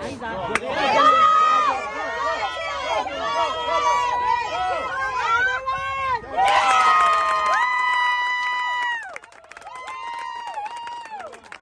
啥意思啊